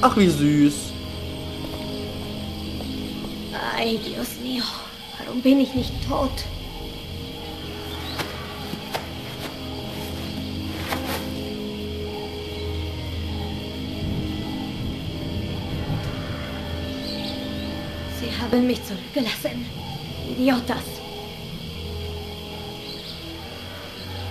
Ach, wie süß. Ay, Dios mío. Warum bin ich nicht tot? Sie haben mich zurückgelassen. Idiotas.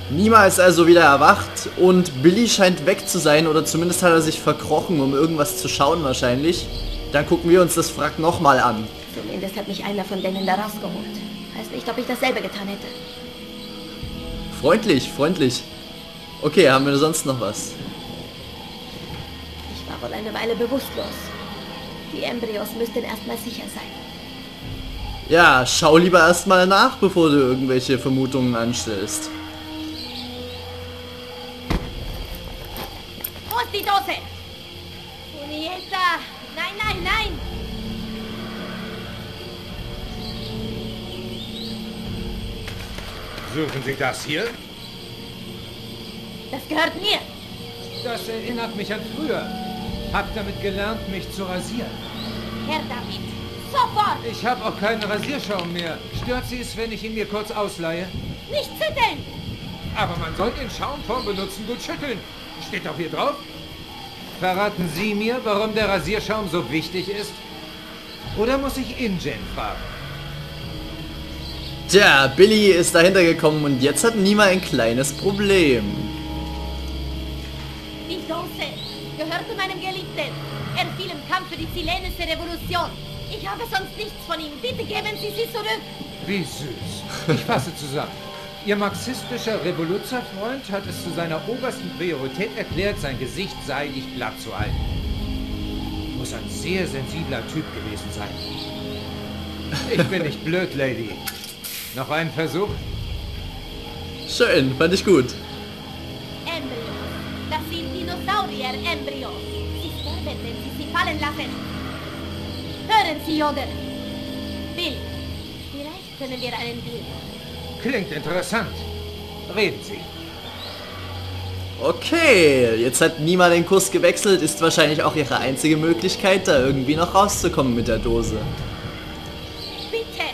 Nima ist also wieder erwacht und Billy scheint weg zu sein oder zumindest hat er sich verkrochen, um irgendwas zu schauen wahrscheinlich. Dann gucken wir uns das Wrack nochmal an. Zumindest hat mich einer von denen da rausgeholt. Weiß nicht, ob ich dasselbe getan hätte. Freundlich, freundlich. Okay, haben wir sonst noch was? Ich war wohl eine Weile bewusstlos. Die Embryos müssten erstmal sicher sein. Ja, schau lieber erstmal nach, bevor du irgendwelche Vermutungen anstellst. Ist die Dose? Unieta! Nein, nein, nein! Suchen Sie das hier? Das gehört mir! Das erinnert mich an früher. Hab damit gelernt, mich zu rasieren. Herr David! Sofort! Ich habe auch keinen Rasierschaum mehr. Stört Sie es, wenn ich ihn mir kurz ausleihe? Nicht schütteln! Aber man soll den Schaum vorm Benutzen gut schütteln. Steht doch hier drauf. Verraten Sie mir, warum der Rasierschaum so wichtig ist? Oder muss ich Ingen fragen? Tja, Billy ist dahinter gekommen und jetzt hat Nima ein kleines Problem. Die Dose gehörte meinem Geliebten. Er fiel im Kampf für die chilenische Revolution. Ich habe sonst nichts von ihm. Bitte geben Sie sie zurück. Wie süß. Ich fasse zusammen. Ihr marxistischer Revoluzerfreund hat es zu seiner obersten Priorität erklärt, sein Gesicht seidig glatt zu halten. Muss ein sehr sensibler Typ gewesen sein. Ich bin nicht blöd, Lady. Noch einen Versuch? Schön, fand ich gut. Embryos. Das sind Dinosaurier-Embryos. Sie sterben, wenn Sie sie fallen lassen. Hören Sie, Joder. Bill, vielleicht können wir einen Deal. Klingt interessant. Reden Sie. Okay, jetzt hat Nima den Kurs gewechselt, ist wahrscheinlich auch ihre einzige Möglichkeit, da irgendwie noch rauszukommen mit der Dose. Bitte!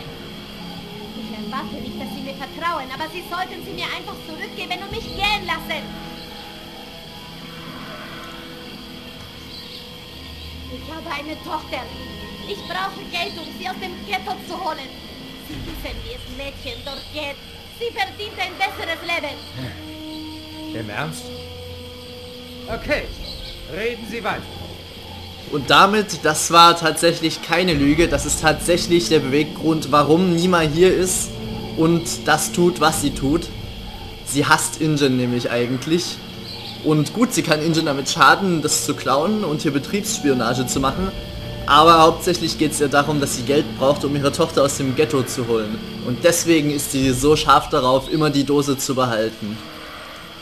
Ich erwarte nicht, dass Sie mir vertrauen, aber Sie sollten sie mir einfach zurückgeben und mich gehen lassen. Ich habe eine Tochter. Ich brauche Geld, um sie aus dem Ghetto zu holen. Sie wissen, wie es Mädchen dort geht. Sie verdient ein besseres Leben. Im Ernst? Okay, reden Sie weiter. Und damit, das war tatsächlich keine Lüge, das ist tatsächlich der Beweggrund, warum Nima hier ist und das tut, was sie tut. Sie hasst Ingen nämlich eigentlich. Und gut, sie kann Ingen damit schaden, das zu klauen und hier Betriebsspionage zu machen. Aber hauptsächlich geht es ihr darum, dass sie Geld braucht, um ihre Tochter aus dem Ghetto zu holen. Und deswegen ist sie so scharf darauf, immer die Dose zu behalten.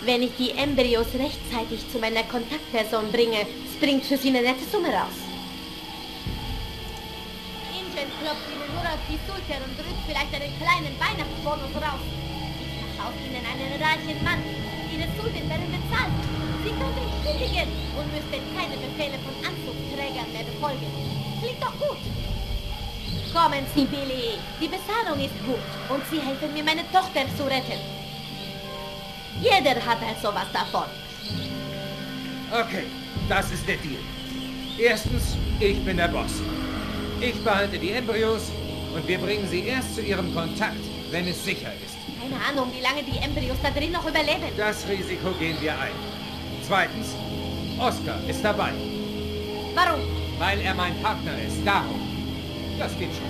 Wenn ich die Embryos rechtzeitig zu meiner Kontaktperson bringe, springt für sie eine nette Summe raus. Ingen klopft ihnen nur auf die Schulter und drückt vielleicht einen kleinen Weihnachtsbonus raus. Ich mache ihnen einen reichen Mann. Ihre Schulden werden bezahlt. Sie könnten kündigen und müssten keine Befehle von Anzugträgern mehr befolgen. Klingt doch gut. Kommen Sie, Billy. Die Bezahlung ist gut und Sie helfen mir, meine Tochter zu retten. Jeder hat also was davon. Okay, das ist der Deal. Erstens, ich bin der Boss. Ich behalte die Embryos und wir bringen sie erst zu ihrem Kontakt, wenn es sicher ist. Keine Ahnung, wie lange die Embryos da drin noch überleben. Das Risiko gehen wir ein. Zweitens, Oscar ist dabei, Warum? weil er mein Partner ist. Darum. Das geht schon.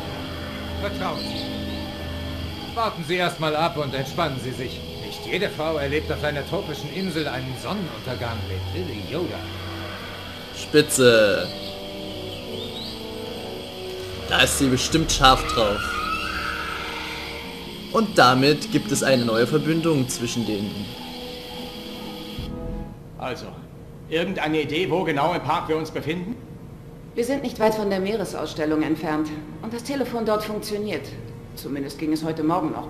Vertrauen Sie. Warten Sie erstmal ab und entspannen Sie sich. Nicht jede Frau erlebt auf einer tropischen Insel einen Sonnenuntergang mit Lily Yoda. Spitze. Da ist sie bestimmt scharf drauf. Und damit gibt es eine neue Verbündung zwischen denen. Also, irgendeine Idee, wo genau im Park wir uns befinden? Wir sind nicht weit von der Meeresausstellung entfernt. Und das Telefon dort funktioniert. Zumindest ging es heute Morgen noch.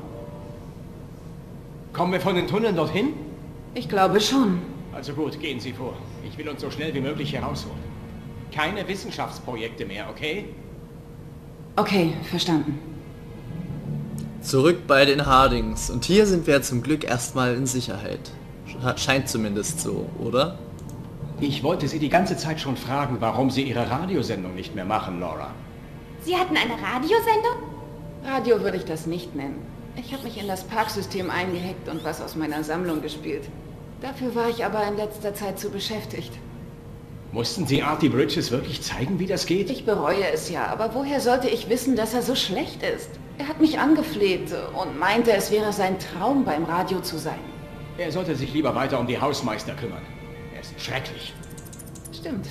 Kommen wir von den Tunneln dorthin? Ich glaube schon. Also gut, gehen Sie vor. Ich will uns so schnell wie möglich hier rausholen. Keine Wissenschaftsprojekte mehr, okay? Okay, verstanden. Zurück bei den Hardings. Und hier sind wir zum Glück erstmal in Sicherheit. Scheint zumindest so, oder? Ich wollte Sie die ganze Zeit schon fragen, warum Sie Ihre Radiosendung nicht mehr machen, Laura. Sie hatten eine Radiosendung? Radio würde ich das nicht nennen. Ich habe mich in das Parksystem eingehackt und was aus meiner Sammlung gespielt. Dafür war ich aber in letzter Zeit zu beschäftigt. Mussten Sie Artie Bridges wirklich zeigen, wie das geht? Ich bereue es ja, aber woher sollte ich wissen, dass er so schlecht ist? Er hat mich angefleht und meinte, es wäre sein Traum, beim Radio zu sein. Er sollte sich lieber weiter um die Hausmeister kümmern. Er ist schrecklich. Stimmt.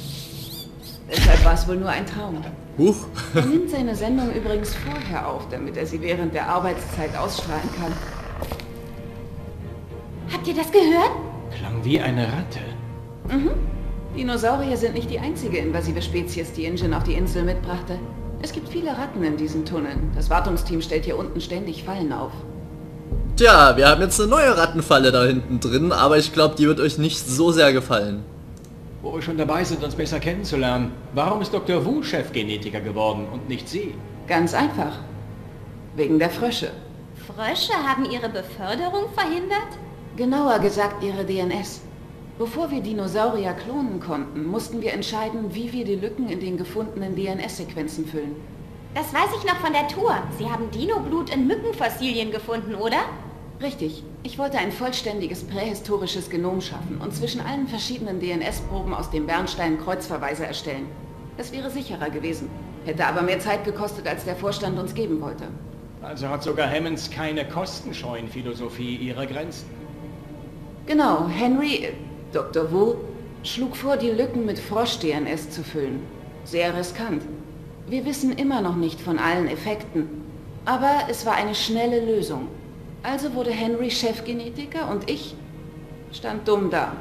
Deshalb war es wohl nur ein Traum. Huch. Er nimmt seine Sendung übrigens vorher auf, damit er sie während der Arbeitszeit ausstrahlen kann. Habt ihr das gehört? Klang wie eine Ratte. Mhm. Dinosaurier sind nicht die einzige invasive Spezies, die Ingen auf die Insel mitbrachte. Es gibt viele Ratten in diesen Tunneln. Das Wartungsteam stellt hier unten ständig Fallen auf. Tja, wir haben jetzt eine neue Rattenfalle da hinten drin, aber ich glaube, die wird euch nicht so sehr gefallen. Wo wir schon dabei sind, uns besser kennenzulernen, warum ist Dr. Wu Chefgenetiker geworden und nicht Sie? Ganz einfach. Wegen der Frösche. Frösche haben ihre Beförderung verhindert? Genauer gesagt ihre DNS. Bevor wir Dinosaurier klonen konnten, mussten wir entscheiden, wie wir die Lücken in den gefundenen DNS-Sequenzen füllen. Das weiß ich noch von der Tour. Sie haben Dinoblut in Mückenfossilien gefunden, oder? Richtig. Ich wollte ein vollständiges prähistorisches Genom schaffen und zwischen allen verschiedenen DNS-Proben aus dem Bernstein Kreuzverweise erstellen. Das wäre sicherer gewesen, hätte aber mehr Zeit gekostet, als der Vorstand uns geben wollte. Also hat sogar Hammonds keine kostenscheuen Philosophie ihre Grenzen. Genau, Henry, äh, Dr. Wu, schlug vor, die Lücken mit Frosch-DNS zu füllen. Sehr riskant. Wir wissen immer noch nicht von allen Effekten. Aber es war eine schnelle Lösung. Also wurde Henry Chefgenetiker und ich stand dumm da.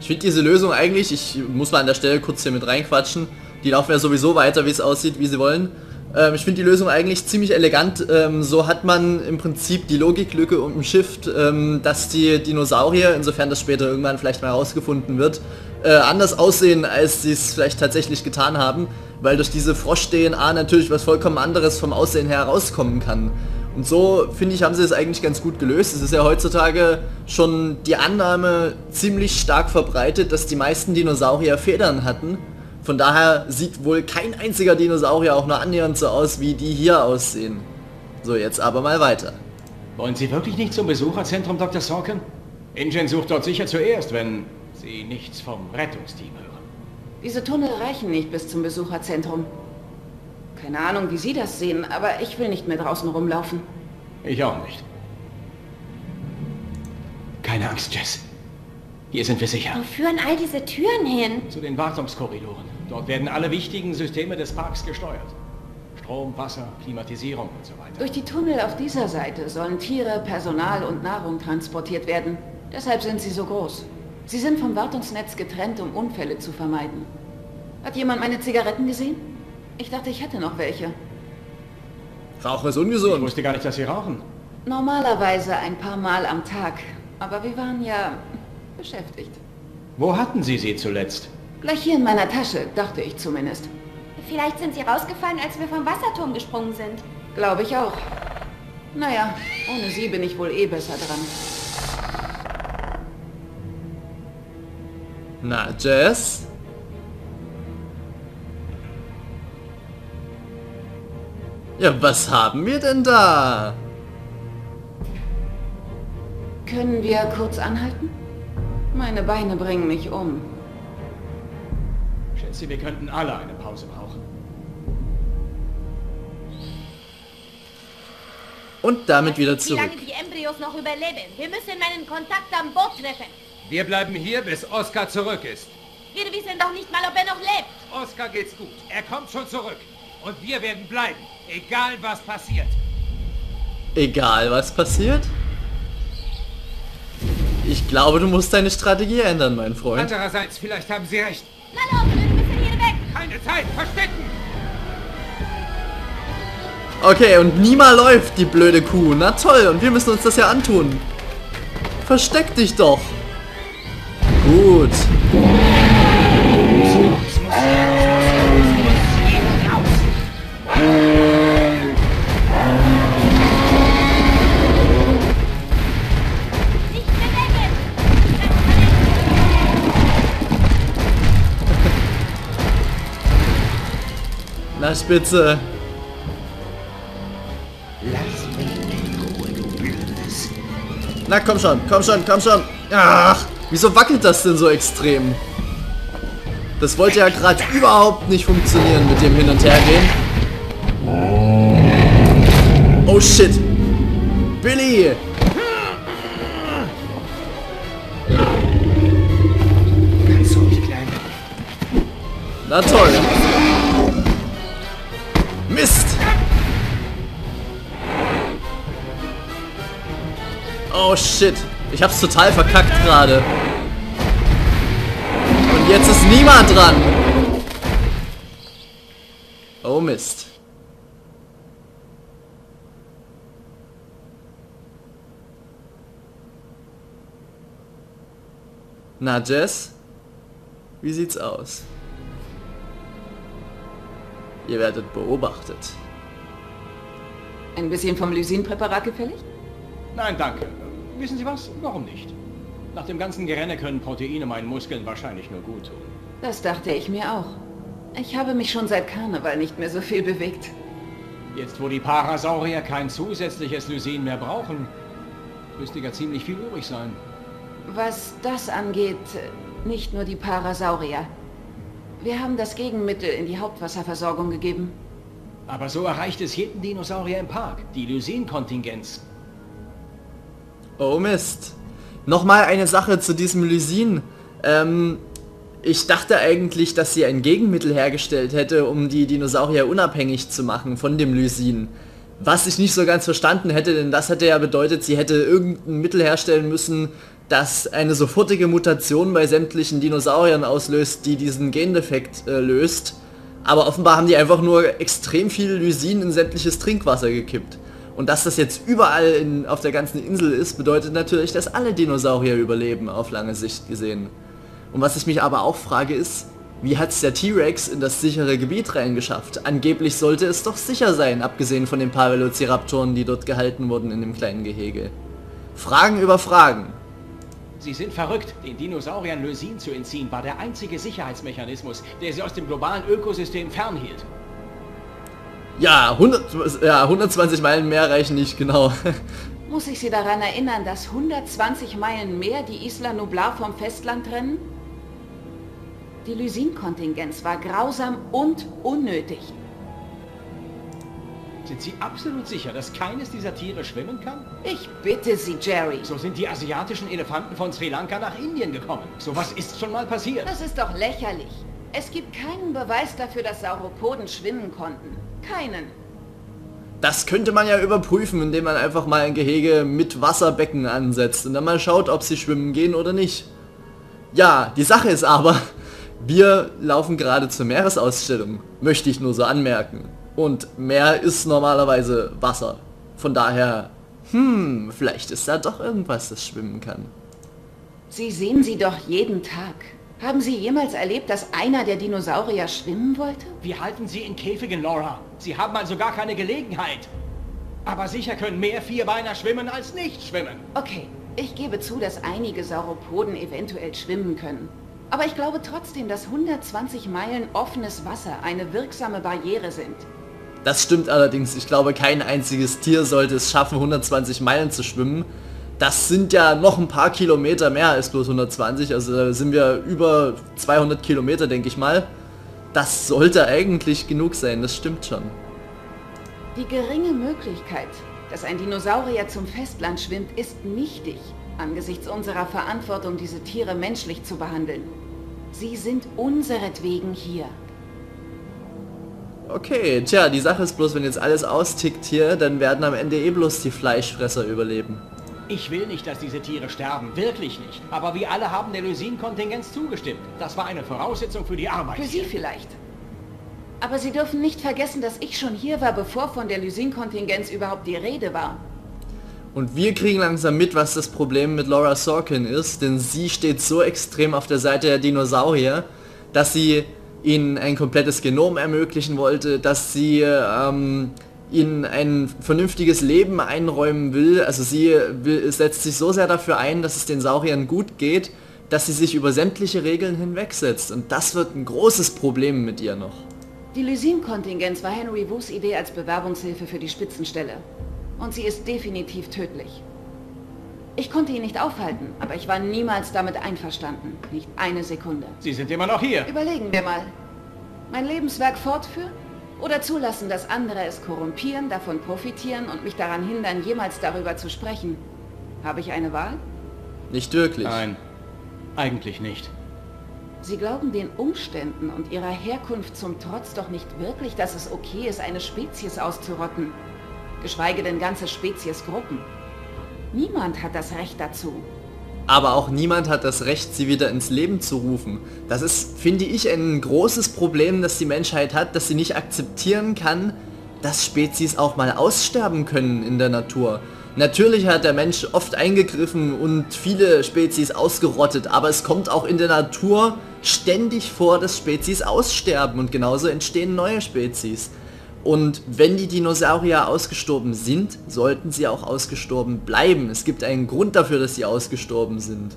Ich finde diese Lösung eigentlich, ich muss mal an der Stelle kurz hier mit reinquatschen, die laufen ja sowieso weiter, wie es aussieht, wie sie wollen. Ähm, ich finde die Lösung eigentlich ziemlich elegant. Ähm, so hat man im Prinzip die Logiklücke umschifft, ähm, dass die Dinosaurier, insofern das später irgendwann vielleicht mal herausgefunden wird, äh, anders aussehen, als sie es vielleicht tatsächlich getan haben, weil durch diese Frosch-DNA natürlich was vollkommen anderes vom Aussehen her herauskommen kann. Und so, finde ich, haben sie es eigentlich ganz gut gelöst. Es ist ja heutzutage schon die Annahme ziemlich stark verbreitet, dass die meisten Dinosaurier Federn hatten. Von daher sieht wohl kein einziger Dinosaurier auch nur annähernd so aus, wie die hier aussehen. So, jetzt aber mal weiter. Wollen Sie wirklich nicht zum Besucherzentrum, Dr. Sorkin? Ingen sucht dort sicher zuerst, wenn Sie nichts vom Rettungsteam hören. Diese Tunnel reichen nicht bis zum Besucherzentrum. Keine Ahnung, wie Sie das sehen, aber ich will nicht mehr draußen rumlaufen. Ich auch nicht. Keine Angst, Jess. Hier sind wir sicher. Wo führen all diese Türen hin? Zu den Wartungskorridoren. Dort werden alle wichtigen Systeme des Parks gesteuert. Strom, Wasser, Klimatisierung und so weiter. Durch die Tunnel auf dieser Seite sollen Tiere, Personal und Nahrung transportiert werden. Deshalb sind sie so groß. Sie sind vom Wartungsnetz getrennt, um Unfälle zu vermeiden. Hat jemand meine Zigaretten gesehen? Ich dachte, ich hätte noch welche. Rauchen ist Ich ungesund. wusste gar nicht, dass Sie rauchen. Normalerweise ein paar Mal am Tag. Aber wir waren ja beschäftigt. Wo hatten Sie sie zuletzt? Gleich hier in meiner Tasche, dachte ich zumindest. Vielleicht sind sie rausgefallen, als wir vom Wasserturm gesprungen sind. Glaube ich auch. Naja, ohne sie bin ich wohl eh besser dran. Na, Jess? Ja, was haben wir denn da? Können wir kurz anhalten? Meine Beine bringen mich um. Schätze, wir könnten alle eine Pause brauchen. Und damit wieder Wie lange zurück. die Embryos noch überleben. Wir müssen meinen Kontakt am Boot treffen. Wir bleiben hier, bis Oskar zurück ist. Wir wissen doch nicht mal, ob er noch lebt. Oskar geht's gut. Er kommt schon zurück. Und wir werden bleiben, egal was passiert. Egal, was passiert? Ich glaube, du musst deine Strategie ändern, mein Freund. Andererseits, vielleicht haben Sie recht. Na los, wir müssen hier weg. Keine Zeit, verstecken! Okay, und Nima läuft, die blöde Kuh. Na toll, und wir müssen uns das ja antun. Versteck dich doch. Gut. Na, spitze. Lass mich in Ruhe, du Blödes. Na, komm schon, komm schon, komm schon. Ach, wieso wackelt das denn so extrem? Das wollte ja gerade überhaupt nicht funktionieren mit dem Hin- und Hergehen. Oh shit. Billy! Ganz ruhig, Kleine. Na toll. Oh shit. Ich hab's total verkackt gerade. Und jetzt ist niemand dran. Oh Mist. Na Jess? Wie sieht's aus? Ihr werdet beobachtet. Ein bisschen vom Lysin-Präparat gefällig? Nein, danke. Wissen Sie was? Warum nicht? Nach dem ganzen Gerenne können Proteine meinen Muskeln wahrscheinlich nur gut tun. Das dachte ich mir auch. Ich habe mich schon seit Karneval nicht mehr so viel bewegt. Jetzt, wo die Parasaurier kein zusätzliches Lysin mehr brauchen, müsste ja ziemlich viel übrig sein. Was das angeht, nicht nur die Parasaurier. Wir haben das Gegenmittel in die Hauptwasserversorgung gegeben. Aber so erreicht es jeden Dinosaurier im Park. Die Lysin-Kontingenz. Oh Mist. Nochmal eine Sache zu diesem Lysin. Ähm, ich dachte eigentlich, dass sie ein Gegenmittel hergestellt hätte, um die Dinosaurier unabhängig zu machen von dem Lysin. Was ich nicht so ganz verstanden hätte, denn das hätte ja bedeutet, sie hätte irgendein Mittel herstellen müssen, das eine sofortige Mutation bei sämtlichen Dinosauriern auslöst, die diesen Gendefekt äh, löst. Aber offenbar haben die einfach nur extrem viel Lysin in sämtliches Trinkwasser gekippt. Und dass das jetzt überall in, auf der ganzen Insel ist, bedeutet natürlich, dass alle Dinosaurier überleben, auf lange Sicht gesehen. Und was ich mich aber auch frage ist, wie hat es der T-Rex in das sichere Gebiet reingeschafft? Angeblich sollte es doch sicher sein, abgesehen von den paar Velociraptoren, die dort gehalten wurden in dem kleinen Gehege. Fragen über Fragen. Sie sind verrückt. Den Dinosauriern Lysin zu entziehen, war der einzige Sicherheitsmechanismus, der sie aus dem globalen Ökosystem fernhielt. Ja, 100, ja 120 Meilen mehr reichen nicht, genau. Muss ich Sie daran erinnern, dass 120 Meilen mehr die Isla Nublar vom Festland trennen? Die Lysin-Kontingenz war grausam und unnötig. Sind Sie absolut sicher, dass keines dieser Tiere schwimmen kann? Ich bitte Sie, Jerry. So sind die asiatischen Elefanten von Sri Lanka nach Indien gekommen. Sowas ist schon mal passiert. Das ist doch lächerlich. Es gibt keinen Beweis dafür, dass Sauropoden schwimmen konnten. Keinen. Das könnte man ja überprüfen, indem man einfach mal ein Gehege mit Wasserbecken ansetzt und dann mal schaut, ob sie schwimmen gehen oder nicht. Ja, die Sache ist aber, wir laufen gerade zur Meeresausstellung, möchte ich nur so anmerken. Und Meer ist normalerweise Wasser. Von daher, hm, vielleicht ist da doch irgendwas, das schwimmen kann. Sie sehen sie doch jeden Tag. Haben Sie jemals erlebt, dass einer der Dinosaurier schwimmen wollte? Wir halten sie in Käfigen, Laura. Sie haben also gar keine Gelegenheit. Aber sicher können mehr Vierbeiner schwimmen als nicht schwimmen. Okay, ich gebe zu, dass einige Sauropoden eventuell schwimmen können. Aber ich glaube trotzdem, dass 120 Meilen offenes Wasser eine wirksame Barriere sind. Das stimmt allerdings. Ich glaube, kein einziges Tier sollte es schaffen, 120 Meilen zu schwimmen. Das sind ja noch ein paar Kilometer mehr als bloß 120. Also da sind wir über 200 Kilometer, denke ich mal. Das sollte eigentlich genug sein. Das stimmt schon. Die geringe Möglichkeit, dass ein Dinosaurier zum Festland schwimmt, ist nichtig angesichts unserer Verantwortung, diese Tiere menschlich zu behandeln. Sie sind unseretwegen hier. Okay, tja, die Sache ist bloß, wenn jetzt alles austickt hier, dann werden am Ende eh bloß die Fleischfresser überleben. Ich will nicht, dass diese Tiere sterben. Wirklich nicht. Aber wir alle haben der Lysin-Kontingenz zugestimmt. Das war eine Voraussetzung für die Arbeit. Für Sie vielleicht. Aber Sie dürfen nicht vergessen, dass ich schon hier war, bevor von der Lysin-Kontingenz überhaupt die Rede war. Und wir kriegen langsam mit, was das Problem mit Laura Sorkin ist, denn sie steht so extrem auf der Seite der Dinosaurier, dass sie ihnen ein komplettes Genom ermöglichen wollte, dass sie ähm, ihnen ein vernünftiges Leben einräumen will. Also sie will, setzt sich so sehr dafür ein, dass es den Sauriern gut geht, dass sie sich über sämtliche Regeln hinwegsetzt. Und das wird ein großes Problem mit ihr noch. Die Lysin-Kontingenz war Henry Wus Idee als Bewerbungshilfe für die Spitzenstelle. Und sie ist definitiv tödlich. Ich konnte ihn nicht aufhalten, aber ich war niemals damit einverstanden. Nicht eine Sekunde. Sie sind immer noch hier. Überlegen wir mal. Mein Lebenswerk fortführen? Oder zulassen, dass andere es korrumpieren, davon profitieren und mich daran hindern, jemals darüber zu sprechen? Habe ich eine Wahl? Nicht wirklich. Nein, eigentlich nicht. Sie glauben den Umständen und ihrer Herkunft zum Trotz doch nicht wirklich, dass es okay ist, eine Spezies auszurotten. Geschweige denn ganze Speziesgruppen. Niemand hat das Recht dazu. Aber auch niemand hat das Recht, sie wieder ins Leben zu rufen. Das ist, finde ich, ein großes Problem, das die Menschheit hat, dass sie nicht akzeptieren kann, dass Spezies auch mal aussterben können in der Natur. Natürlich hat der Mensch oft eingegriffen und viele Spezies ausgerottet, aber es kommt auch in der Natur ständig vor, dass Spezies aussterben und genauso entstehen neue Spezies. Und wenn die Dinosaurier ausgestorben sind, sollten sie auch ausgestorben bleiben. Es gibt einen Grund dafür, dass sie ausgestorben sind.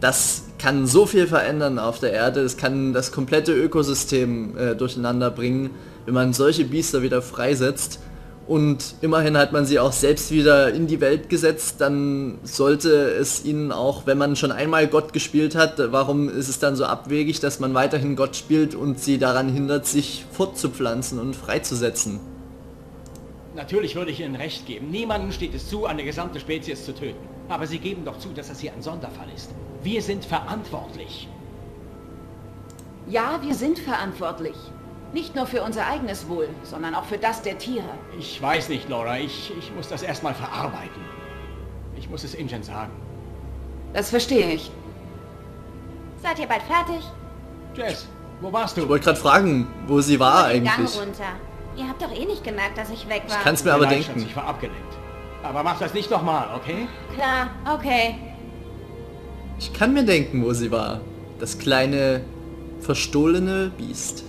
Das kann so viel verändern auf der Erde, es kann das komplette Ökosystem äh, durcheinander bringen, wenn man solche Biester wieder freisetzt und immerhin hat man sie auch selbst wieder in die Welt gesetzt, dann sollte es ihnen auch, wenn man schon einmal Gott gespielt hat, warum ist es dann so abwegig, dass man weiterhin Gott spielt und sie daran hindert, sich fortzupflanzen und freizusetzen? Natürlich würde ich Ihnen recht geben. Niemandem steht es zu, eine gesamte Spezies zu töten. Aber Sie geben doch zu, dass das hier ein Sonderfall ist. Wir sind verantwortlich. Ja, wir sind verantwortlich. Nicht nur für unser eigenes Wohl, sondern auch für das der Tiere. Ich weiß nicht, Laura. Ich, ich muss das erstmal verarbeiten. Ich muss es Ingen sagen. Das verstehe ich. Seid ihr bald fertig? Jess, wo warst du? Ich wollte gerade fragen, wo sie war Gang eigentlich. runter. Ihr habt doch eh nicht gemerkt, dass ich weg war. Ich kann es mir aber Schatz, denken. Ich war abgelenkt. Aber mach das nicht nochmal, okay? Klar, okay. Ich kann mir denken, wo sie war. Das kleine, verstohlene Biest.